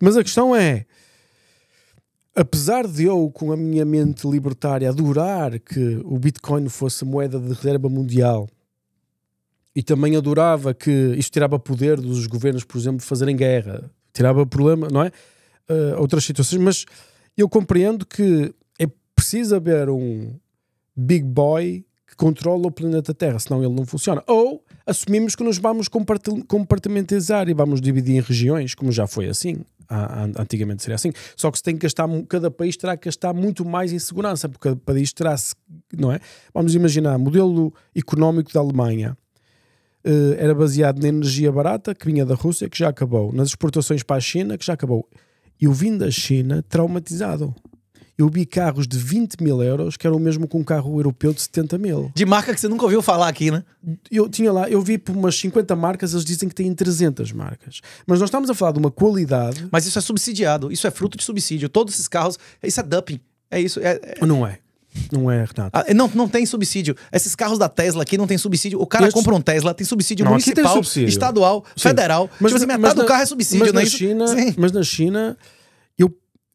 Mas a questão é, apesar de eu, com a minha mente libertária, adorar que o Bitcoin fosse moeda de reserva mundial e também adorava que isto tirava poder dos governos, por exemplo, fazerem guerra, tirava problema, não é? Uh, outras situações, mas eu compreendo que é preciso haver um big boy que controla o planeta Terra, senão ele não funciona. Ou assumimos que nos vamos compartimentalizar e vamos dividir em regiões, como já foi assim. Antigamente seria assim. Só que se tem que gastar, cada país terá que gastar muito mais em segurança, porque cada país terá, não é? Vamos imaginar, modelo económico da Alemanha uh, era baseado na energia barata que vinha da Rússia, que já acabou, nas exportações para a China, que já acabou. E o vindo da China, traumatizado. Eu vi carros de 20 mil euros, que era o mesmo com um carro europeu de 70 mil. De marca que você nunca ouviu falar aqui, né? Eu tinha lá, eu vi por umas 50 marcas, eles dizem que têm 300 marcas. Mas nós estamos a falar de uma qualidade. Mas isso é subsidiado, isso é fruto de subsídio. Todos esses carros, isso é dumping. É isso. É, é... Não é. Não é, Renato. Ah, não, não tem subsídio. Esses carros da Tesla aqui não tem subsídio. O cara compra um Tesla, tem subsídio não, municipal, tem subsídio. estadual, Sim. federal. Mas, tipo assim, metade do carro é subsídio, mas não é na China, Mas na China,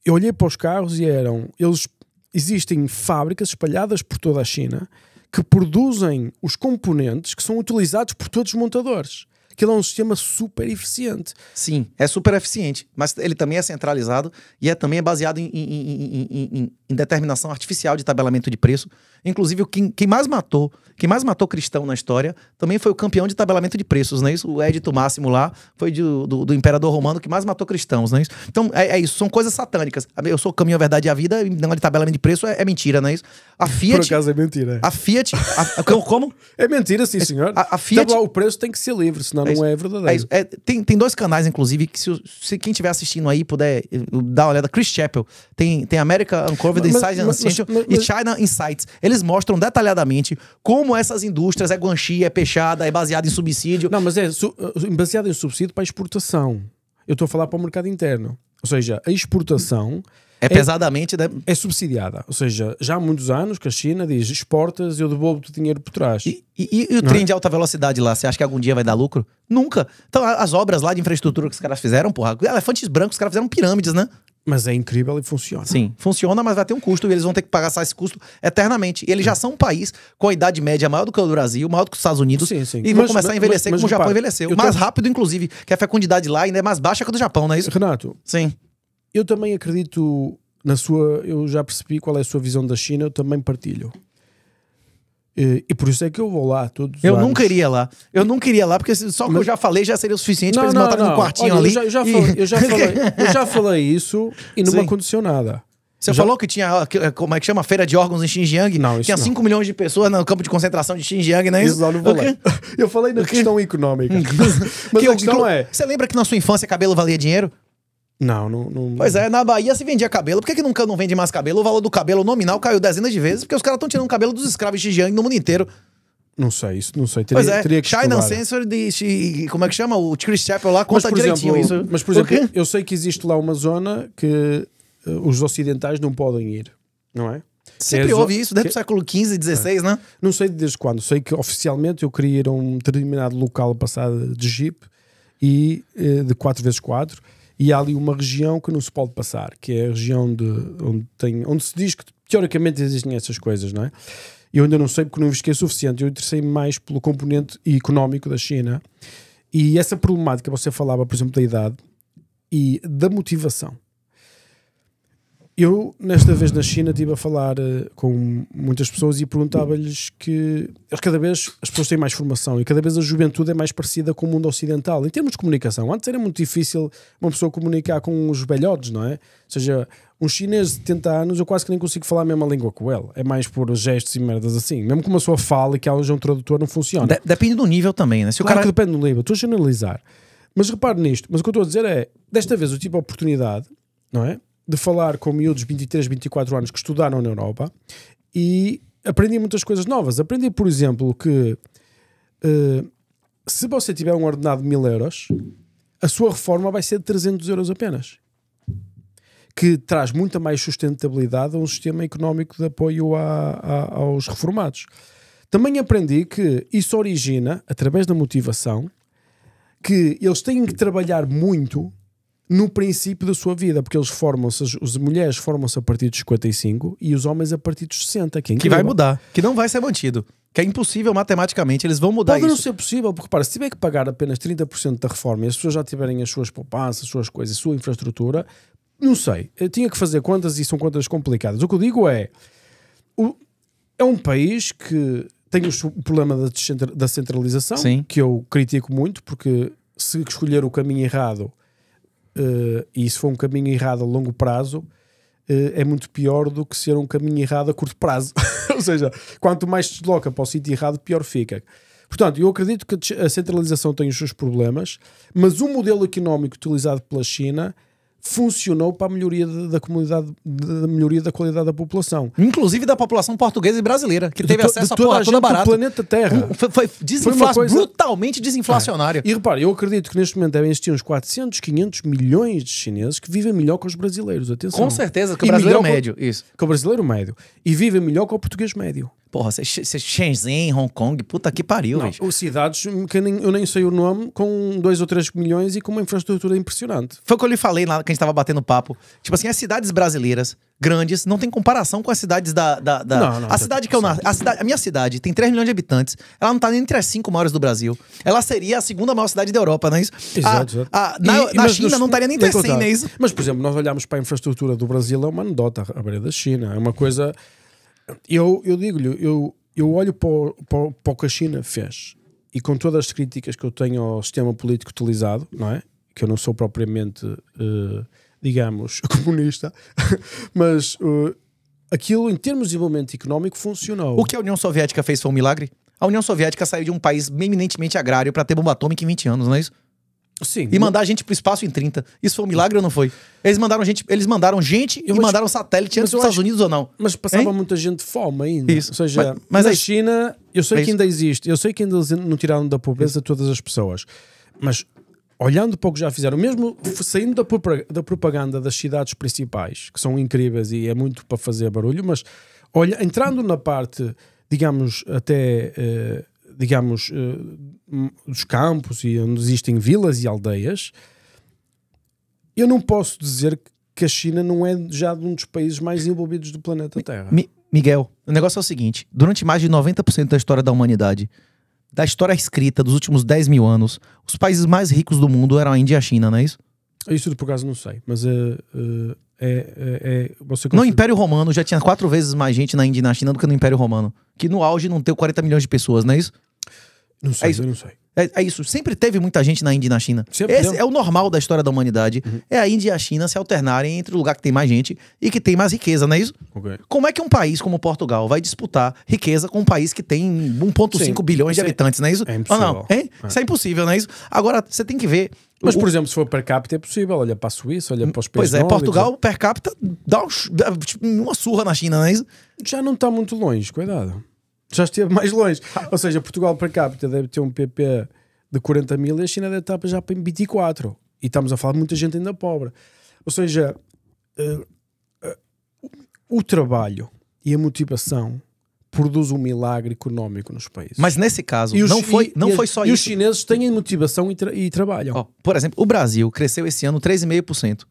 eu, olhei para os carros e eram. Eles existem fábricas espalhadas por toda a China que produzem os componentes que são utilizados por todos os montadores. Aquilo é um sistema super eficiente. Sim, é super eficiente, mas ele também é centralizado e é também baseado em, em, em, em determinação artificial de tabelamento de preço. Inclusive, quem, quem mais matou, quem mais matou cristão na história, também foi o campeão de tabelamento de preços, não é isso? O Édito Máximo lá foi de, do, do, imperador romano que mais matou cristãos, não é isso? Então, é, é, isso, são coisas satânicas. Eu sou o caminho, a verdade e a vida, e não de tabelamento de preço é, é, mentira, não é isso? A Fiat... Por acaso é mentira. A Fiat... A, como? É mentira, sim, senhor. A, a Fiat... Então, o preço tem que ser livre, senão é não é verdadeiro. É tem, tem dois canais, inclusive, que se, se quem estiver assistindo aí puder eh, dar uma olhada, Chris Chappell, tem, tem America Uncovered Insights and e China Insights. Eles mostram detalhadamente como essas indústrias é guanxi, é peixada, é baseada em subsídio. Não, mas é su eh, baseado em subsídio para exportação. Eu estou a falar para o mercado interno. Ou seja, a exportação é, é pesadamente. É, é subsidiada. Ou seja, já há muitos anos que a China diz exportas, eu devolvo o dinheiro por trás. E, e, e o trem é? de alta velocidade lá, você acha que algum dia vai dar lucro? Nunca. Então, as obras lá de infraestrutura que os caras fizeram, porra, elefantes brancos, os caras fizeram pirâmides, né? Mas é incrível e funciona. Sim, funciona, mas vai ter um custo e eles vão ter que pagar esse custo eternamente. E eles já são um país com a idade média maior do que o do Brasil, maior do que os Estados Unidos. Sim, sim. E vão começar a envelhecer mas, mas, como o Japão envelheceu. Mais rápido, inclusive, que a fecundidade lá ainda é mais baixa que a do Japão, não é isso? Renato. Sim. Eu também acredito na sua. Eu já percebi qual é a sua visão da China, eu também partilho. E, e por isso é que eu vou lá todos Eu anos. nunca iria lá. Eu nunca iria lá, porque só que eu já falei já seria o suficiente para eles não, matarem no quartinho Olha, ali. Eu já, eu já, falei, eu, já falei, eu já falei isso e não Sim. me aconteceu nada. Você já... falou que tinha, como é que chama? Feira de órgãos em Xinjiang? Não, isso Tinha 5 milhões de pessoas no campo de concentração de Xinjiang, não é isso? Isso não falei. Eu falei na questão econômica. Mas que, a questão é... Você lembra que na sua infância cabelo valia dinheiro? Não, não, não, Pois é, na Bahia se vendia cabelo. Por que, que nunca não vende mais cabelo? O valor do cabelo nominal caiu dezenas de vezes, porque os caras estão tirando cabelo dos escravos de Xinjiang no mundo inteiro. Não sei, isso não sei. Teria, pois é, teria que China Sensor de, como é que chama? O Chris Chapel lá conta mas, direitinho exemplo, isso. Mas, por exemplo, eu sei que existe lá uma zona que uh, os ocidentais não podem ir, não é? Sempre é houve isso, desde que... o século XV, XVI, é. né? Não sei desde quando. Sei que oficialmente eu queria ir a um determinado local passar de jeep e uh, de 4x4 e há ali uma região que não se pode passar, que é a região de, onde, tem, onde se diz que teoricamente existem essas coisas, não é? Eu ainda não sei porque não investiguei o suficiente. Eu interessei-me mais pelo componente económico da China. E essa problemática, você falava, por exemplo, da idade e da motivação. Eu, nesta vez na China, estive a falar uh, com muitas pessoas e perguntava-lhes que cada vez as pessoas têm mais formação e cada vez a juventude é mais parecida com o mundo ocidental. Em termos de comunicação, antes era muito difícil uma pessoa comunicar com os velhotes, não é? Ou seja, um chinês de 70 anos, eu quase que nem consigo falar a mesma língua com ele. É mais por gestos e merdas assim. Mesmo que uma pessoa fale e que haja um tradutor, não funciona. De depende do nível também, né? Se claro o cara... que depende do nível. Estou a generalizar. Mas repare nisto. Mas o que eu estou a dizer é, desta vez eu tive a oportunidade, não é? De falar com miúdos de 23, 24 anos que estudaram na Europa e aprendi muitas coisas novas. Aprendi, por exemplo, que uh, se você tiver um ordenado de 1000 euros, a sua reforma vai ser de 300 euros apenas. Que traz muita mais sustentabilidade a um sistema económico de apoio a, a, aos reformados. Também aprendi que isso origina, através da motivação, que eles têm que trabalhar muito no princípio da sua vida, porque eles formam-se, as, mulheres formam-se a partir dos 55 e os homens a partir dos 60. Que, é Que vai mudar. Que não vai ser mantido. Que é impossível matematicamente. Eles vão mudar Pode não isso. ser possível, porque repara, se tiver que pagar apenas 30% da reforma e as pessoas já tiverem as suas poupanças, as suas coisas, a sua infraestrutura, não sei. Eu tinha que fazer contas e são contas complicadas. O que eu digo é: o- é um país que tem o problema da, descentra- da centralização, Sim. que eu critico muito, porque se escolher o caminho errado eh, e se for um caminho errado a longo prazo, eh, é muito pior do que ser um caminho errado a curto prazo. Ou seja, quanto mais se desloca para o sítio errado, pior fica. Portanto, eu acredito que a centralização tem os seus problemas, mas o modelo económico utilizado pela China funcionou para a melhoria da, da comunidade, da melhoria da qualidade da população. Inclusive da população portuguesa e brasileira, que teve to- acesso de a toda a toda gente do barata. planeta Terra. Foi, foi desinfla- Foi coisa- brutalmente desinflacionário. E repare, eu acredito que neste momento devem existir uns 400, 500 milhões de chineses que vivem melhor que os brasileiros. Atenção. Com certeza, que o brasileiro médio. Isso. Que o brasileiro médio. E vivem melhor que o português médio. Porra, Shenzhen, Hong Kong, puta que pariu, Não, bicho. cidades que nem- eu nem sei o nome, com 2 ou 3 milhões e com uma infraestrutura impressionante. Foi o que eu lhe falei lá que a gente tava batendo papo. Tipo assim, as cidades brasileiras grandes não tem comparação com as cidades da. da, da- Não, não, a cidade que eu nasci. A, cidade, a minha cidade tem 3 milhões de habitantes. Ela não tá nem entre as 5 maiores do Brasil. Ela seria a segunda maior cidade da Europa, não é isso? Exato, A- exato. a- na E- na China nos- não estaria nem entre as 100, não é isso? Mas, por exemplo, nós olhamos para a infraestrutura do Brasil, é uma anedota à beira da China. É uma coisa. Eu, eu digo-lhe, eu, eu olho para o, para, para o que a China fez e com todas as críticas que eu tenho ao sistema político utilizado, não é? Que eu não sou propriamente, eh, digamos, comunista, mas eh, aquilo em termos de desenvolvimento económico funcionou. O que a União Soviética fez foi um milagre? A União Soviética saiu de um país eminentemente agrário para ter bomba atômica em 20 anos, não é isso? Sim, E mandar a gente pro espaço em 30. Isso foi um milagre ou não foi? Eles mandaram gente, eles mandaram gente Eu e mandaram satélite antes dos Estados acho- Unidos ou não? Mas passava Hein? muita gente de fome ainda. Isso. Ou seja, Mas- mas na é. China, eu sei É que ainda existe, eu sei que ainda eles não tiraram da pobreza todas as pessoas, mas olhando para o que já fizeram, mesmo saindo da, da propaganda das cidades principais, que são incríveis e é muito para fazer barulho, mas olha, entrando na parte, digamos, até. eh, digamos, eh, dos campos e onde existem vilas e aldeias, eu não posso dizer que a China não é já um dos países mais envolvidos do planeta Terra. Mi- Miguel, o negócio é o seguinte: durante mais de 90% da história da humanidade, da história escrita dos últimos 10 mil anos, os países mais ricos do mundo eram a Índia e a China, não é isso? Isso por acaso não sei, mas eh, eh, é, é, é, você No Império Romano já tinha quatro vezes mais gente na Índia e na China do que no Império Romano. Que no auge não deu 40 milhões de pessoas, não é isso? Não sei, é isso. eu não sei. É, é isso. Sempre teve muita gente na Índia e na China. Sempre Esse deu. é o normal da história da humanidade. É a Índia e a China se alternarem entre o lugar que tem mais gente e que tem mais riqueza, não é isso? Ok. Como é que um país como Portugal vai disputar riqueza com um país que tem 1,5 Sim, bilhões de é- habitantes, não é isso? é Ou impossível. não? Hein? Isso é impossível, não é isso? Agora, você tem que ver. Mas, o- por exemplo, se for per capita é possível. Olha para a Suíça, olha para os países Pois é. Portugal, per capita, um dá, tipo, uma surra na China, não é isso? Já não está muito longe, cuidado. Já esteve mais longe. Ou seja, Portugal per capita deve ter um PP de 40 mil e a China deve estar já para em 24. E estamos a falar de muita gente ainda pobre. Ou seja, eh, eh, o trabalho e a motivação produz um milagre económico nos países. Mas nesse caso, E os não foi, não e- foi só e os isso. chineses têm motivação e, tra- e trabalham. Ó, por exemplo, o Brasil cresceu esse ano 3,5%.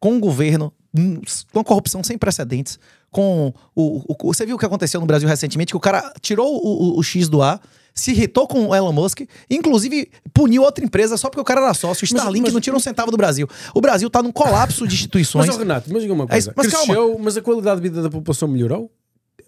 Com um governo hum, com a corrupção sem precedentes. Com o, o- Você viu o que aconteceu no Brasil recentemente? Que o cara tirou o, o- X do ar, se irritou com o Elon Musk, inclusive puniu outra empresa só porque o cara era sócio. O Starlink mas- não tira um centavo do Brasil. O Brasil tá num colapso de instituições. Mas, Renato, mas diga uma É coisa. isso, mas Cresceu, mas a qualidade de vida da população melhorou?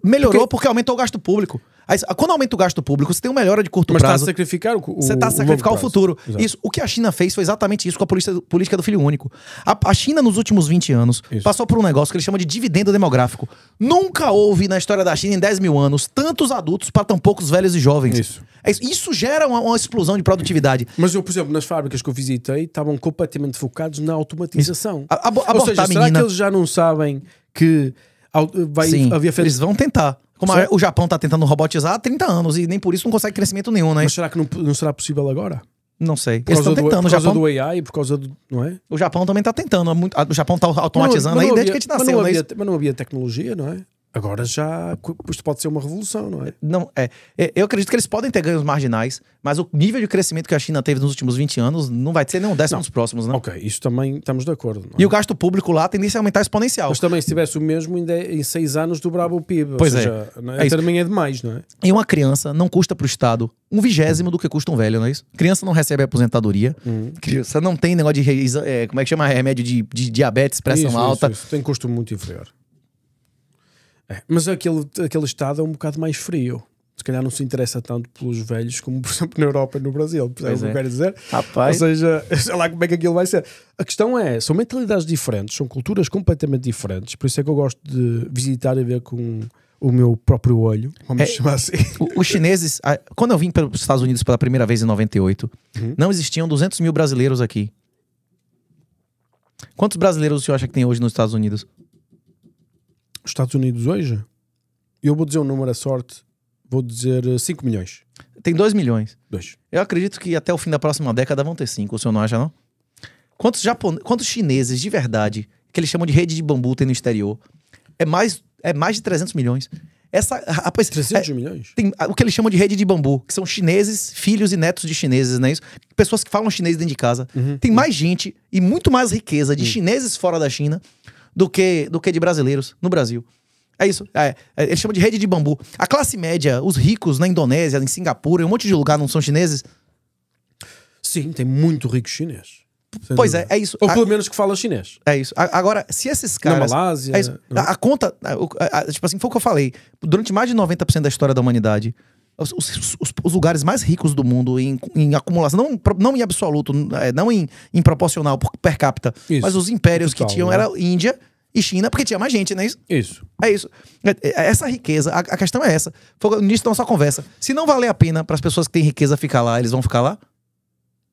Melhorou Porque- porque... aumentou o gasto público. Aí, quando aumenta o gasto público, você tem uma melhora de curto Mas a prazo. sacrificar o, o Você está a sacrificar o futuro. Exato. Isso. O que a China fez foi exatamente isso com a política, política do filho único. A, a China, nos últimos 20 anos, Isso. passou por um negócio que eles chamam de dividendo demográfico. Nunca houve na história da China, em 10 mil anos, tantos adultos para tão poucos velhos e jovens. Isso. É isso. Isso gera uma, uma explosão de produtividade. Mas eu, por exemplo, nas fábricas que eu visitei, estavam completamente focados na automatização. A- abo- Ou seja, a será menina. que eles já não sabem que vai Sim, haver eles vão tentar. Como a- o Japão está tentando robotizar há 30 anos e nem por isso não consegue crescimento nenhum, né? Mas será que não, não será possível agora? Não sei. Por Eles estão do, tentando. por O causa Japão, do AI, por causa do... Não é? o Japão também está tentando. O Japão está automatizando Mas aí não desde havia- que a gente mas nasceu, não né? havia, mas não havia tecnologia, não é? Agora já isto pode ser uma revolução, não é? Não, é, é, Eu acredito que eles podem ter ganhos marginais, mas o nível de crescimento que a China teve nos últimos 20 anos não vai ser nem um décimo nos próximos, né? Ok, isso também estamos de acordo. é? E o gasto público lá tendência a aumentar exponencial. Mas também, se tivesse o mesmo, em, de- em seis anos dobrava o PIB. Pois é. seja, não É isso. também é demais, não é? E uma criança não custa pro Estado um vigésimo do que custa um velho, não é isso? Criança não recebe aposentadoria. Uhum. Criança não tem negócio de. é, como é que chama? Remédio de, de diabetes, pressão Isso, alta. Isso, isso. Tem custo muito inferior. É, Mas aquele, aquele estado é um bocado mais frio. Se calhar não se interessa tanto pelos velhos como, por exemplo, na Europa e no Brasil. Percebes Pois o que eu é. quero dizer? Rapaz. Ou seja, sei lá como é que aquilo vai ser. A questão é, são mentalidades diferentes, são culturas completamente diferentes. Por isso é que eu gosto de visitar e ver com o meu próprio olho, vamos É. chamar assim. Os chineses, quando eu vim para os Estados Unidos pela primeira vez em 98, Uhum. não existiam 200 mil brasileiros aqui. Quantos brasileiros o senhor acha que tem hoje nos Estados Unidos? Os Estados Unidos hoje, eu vou dizer um número à sorte, vou dizer eh, 5 milhões. Tem 2 milhões. Dois. Eu acredito que até o fim da próxima década vão ter 5, o senhor não acha, não? Quantos, japone... Quantos chineses de verdade, que eles chamam de rede de bambu, tem no exterior? É mais, é mais de 300 milhões. Essa, rapaz, 300 é- milhões? tem o que eles chamam de rede de bambu, que são chineses, filhos e netos de chineses, não é isso? Pessoas que falam chinês dentro de casa. Uhum. Tem mais gente e muito mais riqueza de chineses fora da China do que, do que de brasileiros no Brasil. É isso. É, é, eles chamam de rede de bambu. A classe média, os ricos na Indonésia, em Singapura, em um monte de lugar não são chineses. Sim, tem muito rico chinês. Pois dúvida. é, é isso. Ou A- pelo menos que fala chinês. É isso. A- Agora, se esses Na caras. Malásia. É isso. não é? A, a conta. a- a- a- tipo assim, foi o que eu falei. Durante mais de 90% da história da humanidade, os, os- os- lugares mais ricos do mundo em, em acumulação, não, não em absoluto, é, não em, em proporcional por per capita, Isso. mas os impérios Total, que tinham né? era Índia e China, porque tinha mais gente, não é isso? Isso. É isso. É- é- Essa riqueza, a, a questão é essa. Foi o início da nossa conversa. Se não valer a pena para as pessoas que têm riqueza ficar lá, eles vão ficar lá?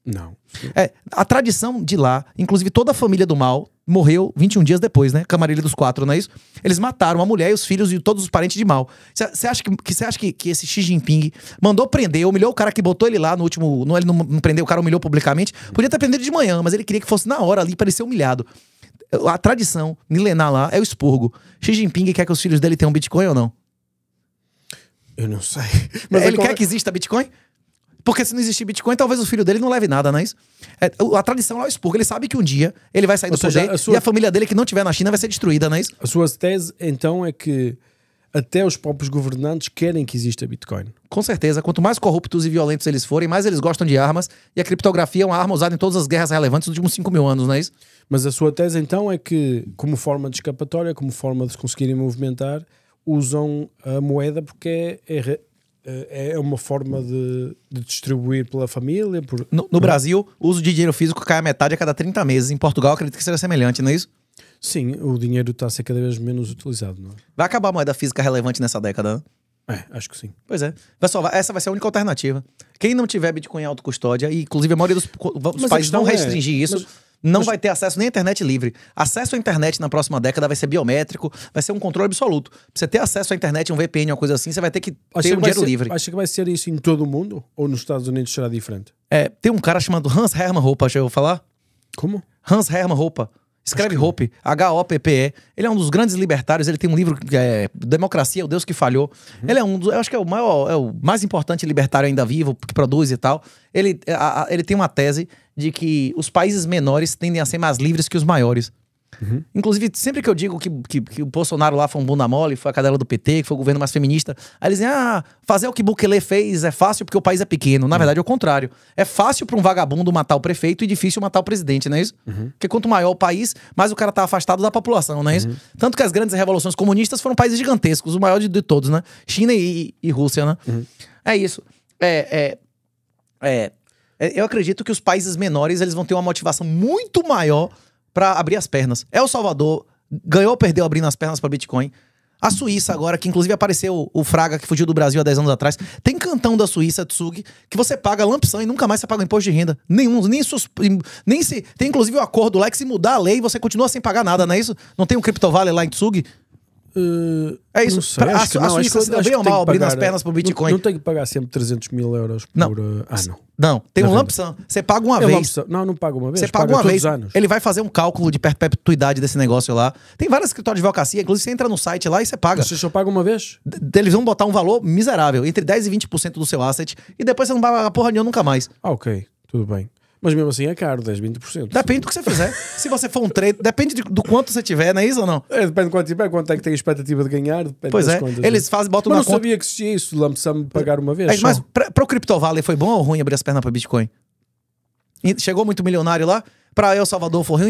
Não. É, a tradição de lá, inclusive toda a família do mal, morreu 21 dias depois, né? Camarilha dos Quatro, não é isso? Eles mataram a mulher e os filhos e todos os parentes de mal. Você acha, que, que, acha que, que esse Xi Jinping mandou prender, humilhou o cara que botou ele lá no último. Não, ele não, não prendeu, o cara humilhou publicamente. Podia ter prendido de manhã, mas ele queria que fosse na hora ali para ele ser humilhado. A tradição milenar lá é o expurgo. Xi Jinping quer que os filhos dele tenham Bitcoin ou não? Eu não sei. ele a quer que exista Bitcoin? Porque se não existir Bitcoin, talvez o filho dele não leve nada, não é isso? É, a tradição lá é o expurgo. Ele sabe que um dia ele vai sair Ou do seja, poder a sua- e a família dele que não tiver na China vai ser destruída, não é isso? A sua tese, então, é que até os próprios governantes querem que exista Bitcoin. Com certeza. Quanto mais corruptos e violentos eles forem, mais eles gostam de armas. E a criptografia é uma arma usada em todas as guerras relevantes dos últimos 5 mil anos, não é isso? Mas a sua tese, então, é que, como forma de escapatória, como forma de se conseguirem movimentar, usam a moeda porque é, é, é uma forma de, de distribuir pela família. Por... No, no Brasil, o uso de dinheiro físico cai a metade a cada 30 meses. Em Portugal, acredito que seja semelhante, não é isso? Sim, o dinheiro está a ser cada vez menos utilizado, não Vai acabar a moeda física relevante nessa década, né? é? É, acho que sim. Pois é. Pessoal, essa vai ser a única alternativa. Quem não tiver Bitcoin em autocustódia, e inclusive a maioria dos, a países vão questão é- restringir isso, mas- não vai ter acesso nem à internet livre. Acesso à internet na próxima década vai ser biométrico, vai ser um controle absoluto. Pra você ter acesso à internet, um VPN, uma coisa assim, você vai ter que ter Acha um que, vai dinheiro ser, livre. acha que vai ser isso em todo o mundo? Ou nos Estados Unidos será diferente? É, tem um cara chamado Hans Hermann Hoppe, já ouviu falar? Como? Hans Hermann Hoppe. Escreve Hoppe, H-O-P-P-E. Ele é um dos grandes libertários, ele tem um livro que é Democracia, o Deus que falhou. Ele é um dos, eu acho que é o maior, é o mais importante libertário ainda vivo, que produz e tal. Ele, a- a- ele tem uma tese de que os países menores tendem a ser mais livres que os maiores. Inclusive, sempre que eu digo que, que, que o Bolsonaro lá foi um bunda mole, foi a cadela do PT, que foi o governo mais feminista, aí eles dizem, ah, fazer o que Bukele fez é fácil porque o país é pequeno. Na verdade, é o contrário. É fácil para um vagabundo matar o prefeito e difícil matar o presidente, não é isso? Porque quanto maior o país, mais o cara tá afastado da população, não é isso? Tanto que as grandes revoluções comunistas foram países gigantescos, o maior de, de todos, né? China e, e Rússia, né? É isso. É, é, é, é, eu acredito que os países menores eles vão ter uma motivação muito maior para abrir as pernas. El Salvador ganhou ou perdeu abrindo as pernas para Bitcoin. A Suíça agora, que inclusive apareceu o Fraga, que fugiu do Brasil há 10 anos atrás. Tem cantão da Suíça, Tsugi, que você paga lampção e nunca mais você paga imposto de renda. Nenhum, nem, sus, nem se... Tem inclusive o acordo lá que se mudar a lei, você continua sem pagar nada, não é isso? Não tem um Crypto Valley lá em Tsugi? Uh, É isso. Não sei, Pra- acho não, Suíça acho que- bem ou mal abrindo as pagar- pernas pro Bitcoin. Não, não tem que pagar sempre 300 mil euros por. Não. uh, ah, não. Não, tem Na um lump sum. Você paga uma É vez. Não, não paga uma vez. Você paga, uma todos vez. Ele vai fazer um cálculo de perpetuidade desse negócio lá. Tem vários escritórios de advocacia, inclusive você entra no site lá e você paga. Você só paga uma vez? D- Eles vão botar um valor miserável, entre 10 e 20% do seu asset, e depois você não vai pagar porra nenhuma nunca mais. Ah, ok. Tudo bem. Mas mesmo assim é caro, 10, 20%. Depende do que você fizer. Se você for um trade, depende de- do quanto você tiver, não é isso ou não? É, depende de quanto tiver, quanto é que tem a expectativa de ganhar. Depende Pois é. contas, Eles né? fazem, botam Mas não conta. sabia que existia isso, lump sum pagar uma vez. É, mas pra, pro Crypto Valley foi bom ou ruim abrir as pernas pra Bitcoin? E Chegou muito milionário lá? Pra El Salvador foi ruim?